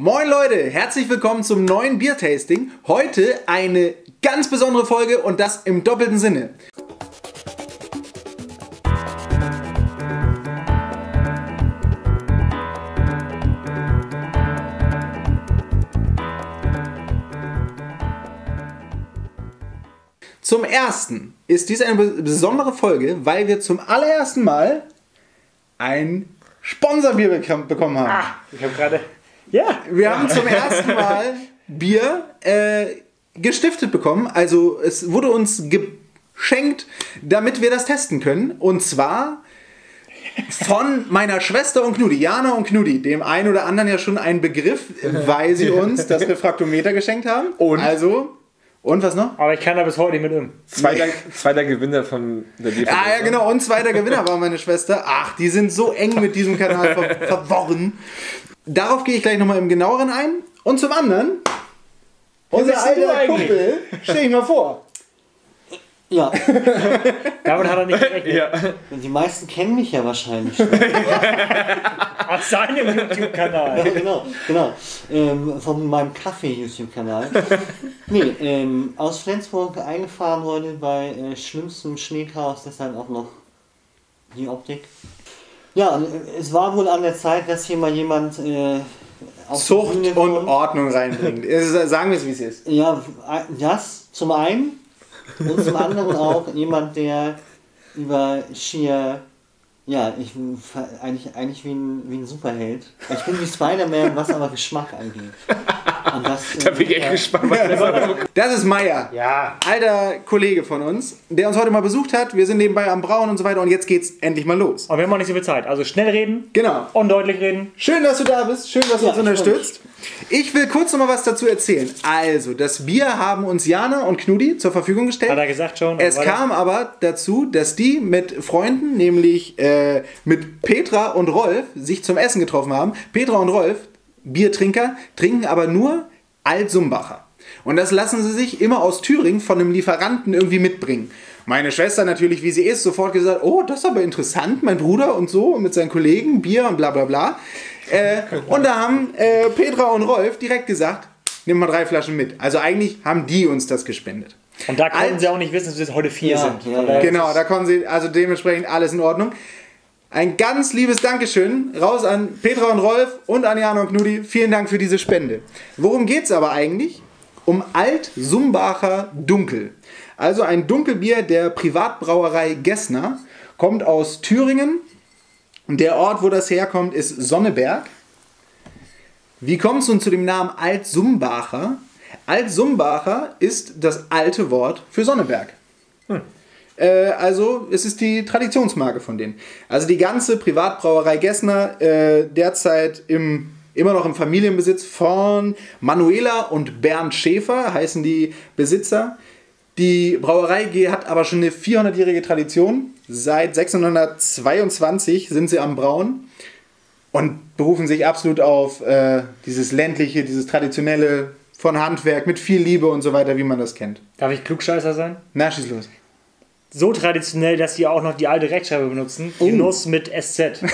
Moin Leute, herzlich willkommen zum neuen Biertasting. Heute eine ganz besondere Folge und das im doppelten Sinne. Zum ersten ist dies eine besondere Folge, weil wir zum allerersten Mal ein Sponsorbier bekommen haben. Ah, ich habe gerade. Ja. Wir haben zum ersten Mal Bier äh, gestiftet bekommen. Also es wurde uns geschenkt, damit wir das testen können. Und zwar von meiner Schwester und Knudi, Jana und Knudi, dem einen oder anderen ja schon ein Begriff, weil sie uns das Refraktometer geschenkt haben. Und? Also, und was noch? Aber ich kann da bis heute nicht mit um. Zweiter, zweiter Gewinner von der DVD. Ah ja, genau. Und zweiter Gewinner war meine Schwester. Ach, die sind so eng mit diesem Kanal ver verworren. Darauf gehe ich gleich nochmal im genaueren ein. Und zum anderen, unser alter? Kumpel, stell ich mal vor. Ja, Damit hat er nicht gerechnet. Ja. die meisten kennen mich ja wahrscheinlich schon. Aus seinem YouTube-Kanal. Ja, genau, genau. Ähm, von meinem Kaffee-YouTube-Kanal. Nee, ähm, aus Flensburg eingefahren heute bei äh, schlimmstem Schneechaos, deshalb auch noch die Optik. Ja, äh, es war wohl an der Zeit, dass hier mal jemand äh, Zucht und. Ordnung reinbringt. Ist- Sagen wir es, wie es ist. Ja, das zum einen und zum anderen auch jemand, der über schier, ja, ich eigentlich, eigentlich wie ein, wie ein Superheld. Ich bin wie Spider-Man, was aber Geschmack angeht. Und das, Da bin ich echt ja, gespannt, was das ist. Das ist Meier. Ja. Alter Kollege von uns, der uns heute mal besucht hat. Wir sind nebenbei am Brauen und so weiter und jetzt geht's endlich mal los. Aber wir haben auch nicht so viel Zeit. Also schnell reden Genau. und deutlich reden. Schön, dass du da bist. Schön, dass du Ja, uns unterstützt. Ich will kurz noch mal was dazu erzählen. Also, das Bier haben uns Jana und Knudi zur Verfügung gestellt. Hat er gesagt schon. Es kam aber dazu, dass die mit Freunden, nämlich äh, mit Petra und Rolf, sich zum Essen getroffen haben. Petra und Rolf, Biertrinker, trinken aber nur Alt-Sumbacher. Und das lassen sie sich immer aus Thüringen von einem Lieferanten irgendwie mitbringen. Meine Schwester natürlich, wie sie ist, sofort gesagt, oh, das ist aber interessant, mein Bruder und so, mit seinen Kollegen, Bier und bla bla bla. Äh, und da haben äh, Petra und Rolf direkt gesagt, nimm mal drei Flaschen mit. Also eigentlich haben die uns das gespendet. Und da konnten Alt- sie auch nicht wissen, dass wir heute vier Ja, sind. ja, Genau, da konnten sie, also dementsprechend alles in Ordnung. Ein ganz liebes Dankeschön raus an Petra und Rolf und an Jan und Knudi. Vielen Dank für diese Spende. Worum geht es aber eigentlich? Um Alt-Sumbacher Dunkel. Also ein Dunkelbier der Privatbrauerei Gessner. Kommt aus Thüringen. Der Ort, wo das herkommt, ist Sonneberg. Wie kommt es nun zu dem Namen Alt-Sumbacher? Alt-Sumbacher ist das alte Wort für Sonneberg. Äh, also es ist die Traditionsmarke von denen. Also die ganze Privatbrauerei Gessner äh, derzeit im, immer noch im Familienbesitz von Manuela und Bernd Schäfer heißen die Besitzer. Die Brauerei hat aber schon eine 400-jährige Tradition. Seit 622 sind sie am Brauen und berufen sich absolut auf äh, dieses ländliche, dieses traditionelle von Handwerk mit viel Liebe und so weiter, wie man das kennt. Darf ich Klugscheißer sein? Na, schieß los. So traditionell, dass sie auch noch die alte Rechtschreibung benutzen. Oh. Genuss mit SZ.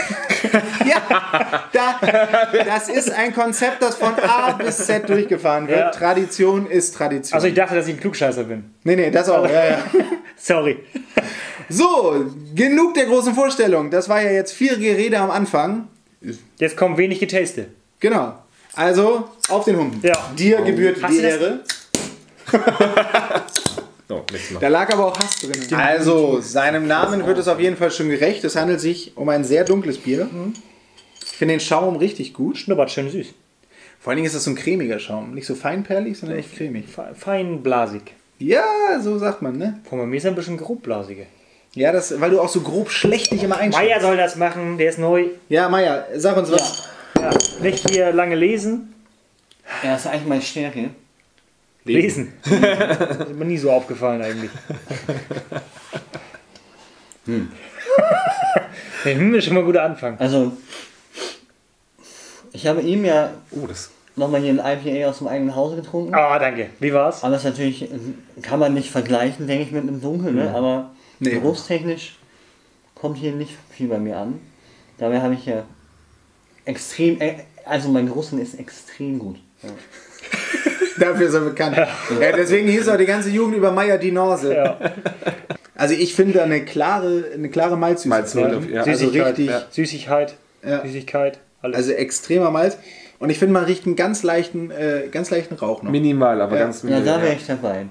Ja, da, das ist ein Konzept, das von A bis Z durchgefahren wird. Ja. Tradition ist Tradition. Also ich dachte, dass ich ein Klugscheißer bin. nee, nee, das auch. Ja, ja. Sorry. So, genug der großen Vorstellung. Das war ja jetzt viel Gerede am Anfang. Jetzt kommt wenig Getaste. Genau. Also, auf den Humpen. Ja. Dir gebührt Hast die Ehre. Nächstes Mal. Da lag aber auch Hass drin. Also, seinem Namen wird es auf jeden Fall schon gerecht. Es handelt sich um ein sehr dunkles Bier. Ich finde den Schaum richtig gut. Schnuppert schön süß. Vor allen Dingen ist das so ein cremiger Schaum. Nicht so feinperlig, sondern echt cremig. Fe- Feinblasig. Ja, so sagt man, ne? Von mir ist er ein bisschen grobblasige. Ja, das, weil du auch so grob schlecht nicht immer einschätzt. Meier soll das machen, der ist neu. Ja, Meier, sag uns was. Ja. Nicht hier lange lesen. ja, das ist eigentlich meine Stärke. Lesen. das ist mir nie so aufgefallen eigentlich. Hm. hm ist schon mal ein guter Anfang. Also, ich habe ihm ja Oh, das. nochmal hier ein IPA aus dem eigenen Hause getrunken. Ah, danke. Wie war's? Aber das natürlich, kann man nicht vergleichen, denke ich, mit einem Dunkel, ne? aber Nee. geruchstechnisch kommt hier nicht viel bei mir an. Dabei habe ich ja extrem, äh, Also mein Großen ist extrem gut. Ja. Dafür ist er bekannt. Ja, deswegen hieß auch die ganze Jugend über Meier die Nase. Ja. Also ich finde da eine klare, eine klare Malzsüßigkeit. Malznote, ja. Also Süßigkeit, richtig, ja. Süßigkeit, Ja. Süßigkeit, alles. also extremer Malz. Und ich finde, man riecht einen ganz leichten, äh, ganz leichten Rauch noch. Minimal, aber Ja. ganz Ja, minimal. da wäre ich dabei.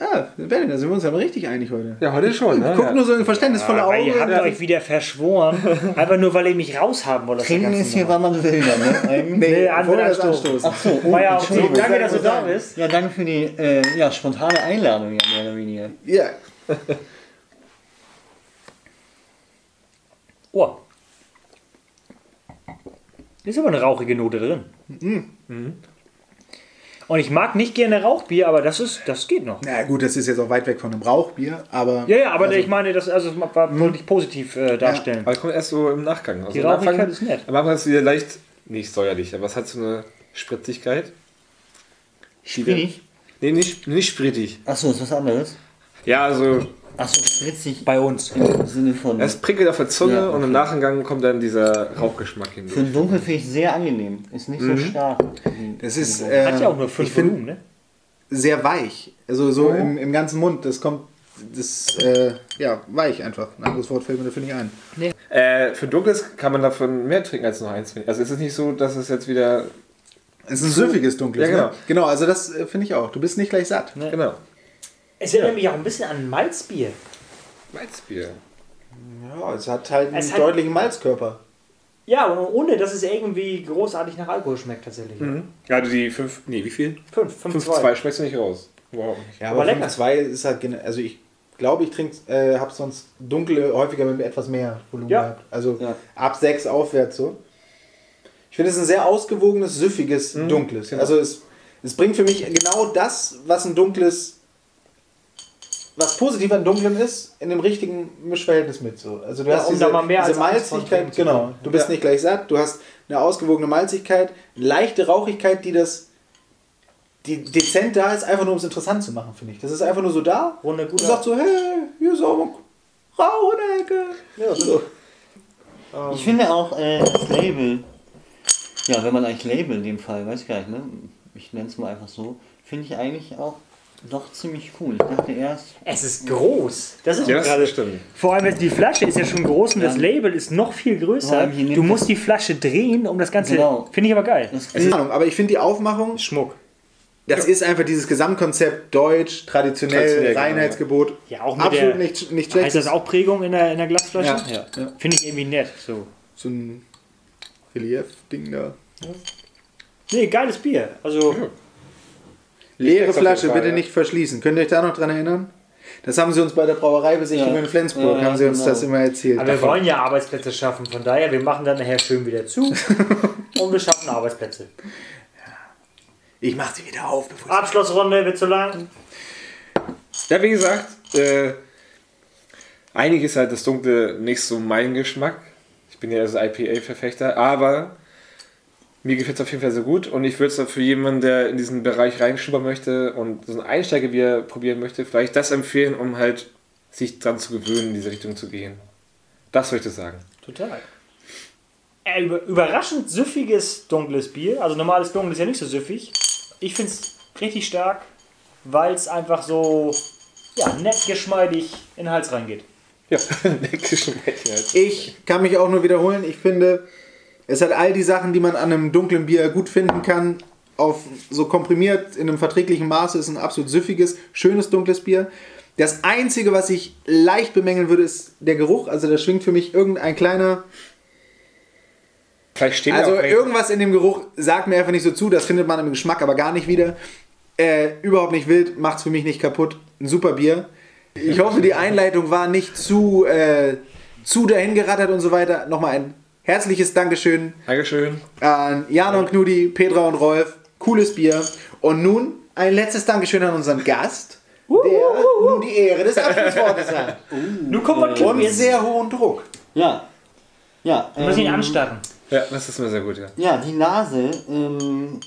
Ah, Benny, da sind wir uns aber richtig einig heute. Ja, heute schon. Ne? Guck ja. nur so in verständnisvolle Aber Augen. ihr habt euch wieder verschworen. Einfach nur, weil ihr mich raushaben wollt. Trinken ist hier, wann man will, dann, ne? Nee, Nee, vorher das Anstoß. Anstoßen. Ach so, oh, War ja auch so. Danke, dass du da bist. Ja, danke für die äh, ja, spontane Einladung, ja, mehr oder weniger. Ja. Oh. Ist aber eine rauchige Note drin. Mhm. Und ich mag nicht gerne Rauchbier, aber das ist, das geht noch. Na gut, das ist jetzt auch weit weg von einem Rauchbier, aber. Ja, ja, aber also, ich meine, das also, das wollte ich positiv äh, darstellen. Aber kommt erst so im Nachgang. Also Die Anfang- Rauchigkeit ist nett. Am Anfang ist es wieder leicht, nicht säuerlich, aber es hat so eine Spritzigkeit. Spritzig? Nee, nicht, nicht sprittig. Achso, ist was anderes. Ja, also Achso, spritzig Bei uns. im Sinne von. es prickelt auf der Zunge Ja, und im okay. Nachgang kommt dann dieser Rauchgeschmack hin. Für ein Dunkel finde ich sehr angenehm. Ist nicht so stark. Das ist. Äh, Hat ja auch nur fünf ich find, Volumen, ne? sehr weich. Also so im, im ganzen Mund. Das kommt. Das, äh, ja, weich einfach. Ein anderes Wort fällt mir dafür nicht ein. Äh, für Dunkles kann man davon mehr trinken als nur eins. Also es ist nicht so, dass es jetzt wieder. Es ist ein süffiges Dunkles. Ja, genau. Ne? Genau, also das äh, finde ich auch. Du bist nicht gleich satt. Genau. Es erinnert mich auch ein bisschen an Malzbier. Malzbier. Ja, es hat halt einen hat- deutlichen Malzkörper. Ja, und ohne dass es irgendwie großartig nach Alkohol schmeckt tatsächlich. Ja, also die fünf. Nee, wie viel? Fünf, fünf, 5-2 zwei. schmeckst du nicht raus. Wow. Ja, aber aber lecker. 5-2 ist halt. Also ich glaube, ich trinke, äh, habe sonst dunkle häufiger mit etwas mehr Volumen Ja. gehabt. Also Ja. ab 6 aufwärts so. Ich finde es ist ein sehr ausgewogenes, süffiges, dunkles. genau. Also es, es bringt für mich genau das, was ein dunkles, was positiv an dunklen ist, in dem richtigen Mischverhältnis mit. So. Also du Ja, hast um diese, da mal mehr diese Malzigkeit, genau. Du bist Ja. nicht gleich satt, du hast eine ausgewogene Malzigkeit, leichte Rauchigkeit, die das die dezent da ist, einfach nur um es interessant zu machen, finde ich. Das ist einfach nur so da Runde und gut. sagt so, hey, hier ist auch Rauch in der Ecke. Ja, so. Ich finde auch äh, das Label, ja, wenn man eigentlich Label in dem Fall, weiß ich gar nicht, ne? Ich nenne es mal einfach so, finde ich eigentlich auch doch ziemlich cool. Ich dachte erst, Es ist groß. Das ist Ja, gerade. das stimmt. Vor allem die Flasche ist ja schon groß und das Ja. Label ist noch viel größer. Du das- musst die Flasche drehen, um das Ganze. Genau. Finde ich aber geil. das Keine Ahnung, aber ich finde die Aufmachung, Schmuck. das ist einfach dieses Gesamtkonzept deutsch, traditionell, Traditionell, genau, Reinheitsgebot. Ja, auch mit Absolut der, nicht, nicht schlecht. Heißt das auch Prägung in der, in der Glasflasche? Ja. Ja. Finde ich irgendwie nett. So. So ein Relief-Ding da. Nee, geiles Bier. Also, Leere Flasche, Fall, bitte ja. nicht verschließen. Könnt ihr euch da noch dran erinnern? Das haben sie uns bei der Brauereibesichtigung Ja. in Flensburg, Ja, haben sie uns genau. das immer erzählt. aber wir wollen ja Arbeitsplätze schaffen. Von daher, wir machen dann nachher schön wieder zu und wir schaffen Arbeitsplätze. Ich mach sie wieder auf, bevor Abschlussrunde wird zu lang. Ja, wie gesagt, äh, eigentlich ist halt das Dunkle nicht so mein Geschmack. Ich bin ja eher so IPA-Verfechter, aber mir gefällt es auf jeden Fall sehr gut und ich würde es für jemanden, der in diesen Bereich reinschnuppern möchte und so ein Einsteigerbier probieren möchte, vielleicht das empfehlen, um halt sich dran zu gewöhnen, in diese Richtung zu gehen. Das möchte ich sagen. Total. Äh, über, überraschend süffiges dunkles Bier. Also normales Dunkel ist ja nicht so süffig. Ich finde es richtig stark, weil es einfach so ja, nett geschmeidig in den Hals reingeht. Ja, Geschmäckchen halt. Ich kann mich auch nur wiederholen. Ich finde, es hat all die Sachen, die man an einem dunklen Bier gut finden kann, auf so komprimiert in einem verträglichen Maße ist ein absolut süffiges, schönes dunkles Bier. Das einzige, was ich leicht bemängeln würde, ist der Geruch. Also da schwingt für mich irgendein kleiner. Vielleicht stehen Also irgendwas in dem Geruch sagt mir einfach nicht so zu. Das findet man im Geschmack aber gar nicht wieder. Äh, überhaupt nicht wild, macht es für mich nicht kaputt. Ein super Bier. Ich hoffe, die Einleitung war nicht zu, äh, zu dahin gerattert und so weiter. Nochmal ein herzliches Dankeschön Dankeschön. an Jan und Knudi, Petra und Rolf. Cooles Bier. Und nun ein letztes Dankeschön an unseren Gast, der nun die Ehre des Abschlusswortes hat. Nun kommt was Und sehr hohen Druck. ja. Ja, Wir müssen ihn ähm, anstarren. Ja, das ist mir sehr gut, ja. Ja, die Nase, ähm,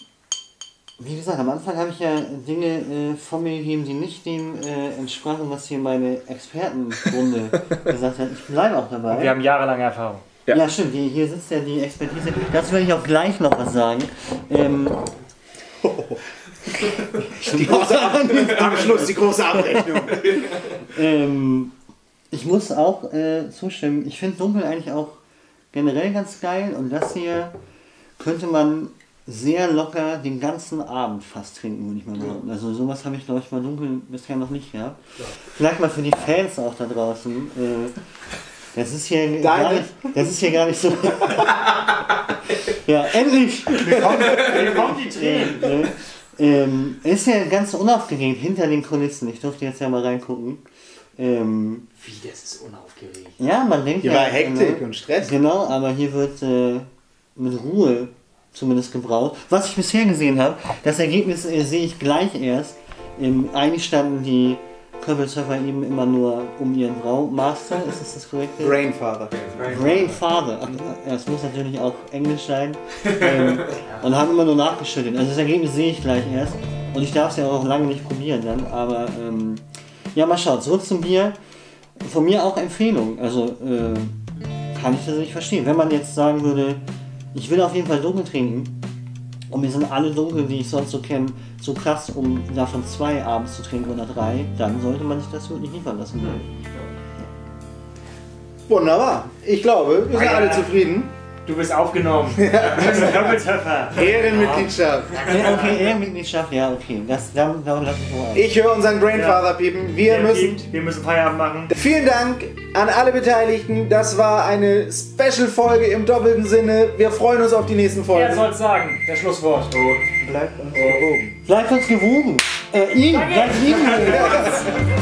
wie gesagt, am Anfang habe ich ja Dinge äh, von mir gegeben, die nicht dem äh, entsprachen, was hier meine Expertenrunde gesagt hat. Ich bleibe auch dabei. Wir haben jahrelange Erfahrung. Ja. Ja, stimmt, hier, hier sitzt ja die Expertise. Dazu werde ich auch gleich noch was sagen. Ähm, Die große Am Schluss die große Abrechnung. ähm, ich muss auch äh, zustimmen, ich finde Dunkel eigentlich auch generell ganz geil und das hier könnte man sehr locker den ganzen Abend fast trinken, würde ich mal behaupten. Also sowas habe ich, glaube ich, bei Dunkel bisher noch nicht gehabt. Vielleicht mal für die Fans auch da draußen. Äh, das ist hier gar nicht, das ist hier gar nicht so. ja, endlich! Hier kommt die Tränen. äh, ähm, er ist ja ganz unaufgeregt hinter den Kulissen. Ich durfte jetzt ja mal reingucken. Ähm, Wie, das ist unaufgeregt. ja, man denkt Hier ja. war Hektik genau, und Stress. Genau, aber hier wird äh, mit Ruhe zumindest gebraucht. Was ich bisher gesehen habe, das Ergebnis äh, sehe ich gleich erst. Ähm, eigentlich standen die Körpersurfer eben immer nur um ihren Braumaster. Ist das das korrekte? Brainfather. Brainfather. Es muss natürlich auch Englisch sein. Ähm, und haben immer nur nachgeschüttet. Also das Ergebnis sehe ich gleich erst. Und ich darf es ja auch lange nicht probieren dann. Aber ähm, ja, mal schaut. Zurück zum Bier. Von mir auch Empfehlung. Also äh, kann ich das nicht verstehen. Wenn man jetzt sagen würde, ich will auf jeden Fall dunkel trinken. Und mir sind alle dunkel, die ich sonst so kenne, so krass, um davon zwei abends zu trinken oder drei, dann sollte man sich das wirklich liefern lassen. Wunderbar. Ich glaube, wir sind ja. alle zufrieden. Du bist aufgenommen. Du bist ein Doppeltöpfer. Ehrenmitgliedschaft. Ja, okay, Ehrenmitgliedschaft, ja, okay. Das, darum, darum lasse ich. Ich höre unseren Brainfather piepen. Wir Der müssen. piept. Wir müssen Feierabend machen. Vielen Dank an alle Beteiligten. Das war eine Special-Folge im doppelten Sinne. Wir freuen uns auf die nächsten Wer Folgen. soll's sagen? Der Schlusswort. Bleibt uns gewogen. Bleibt uns gewogen. Äh, ihm, bleibt ihm gewogen.